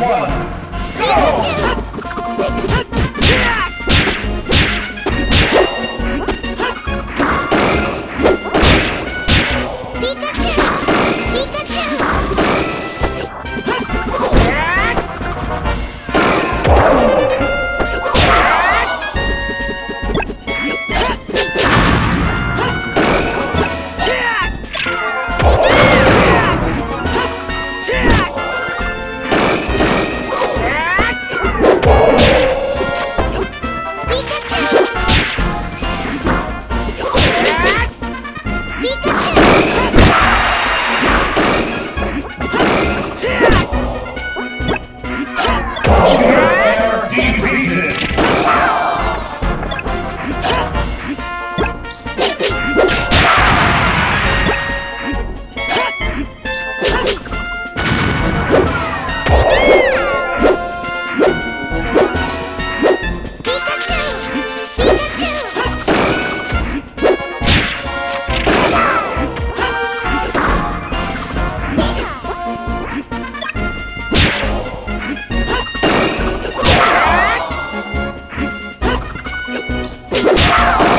One, go! Ow!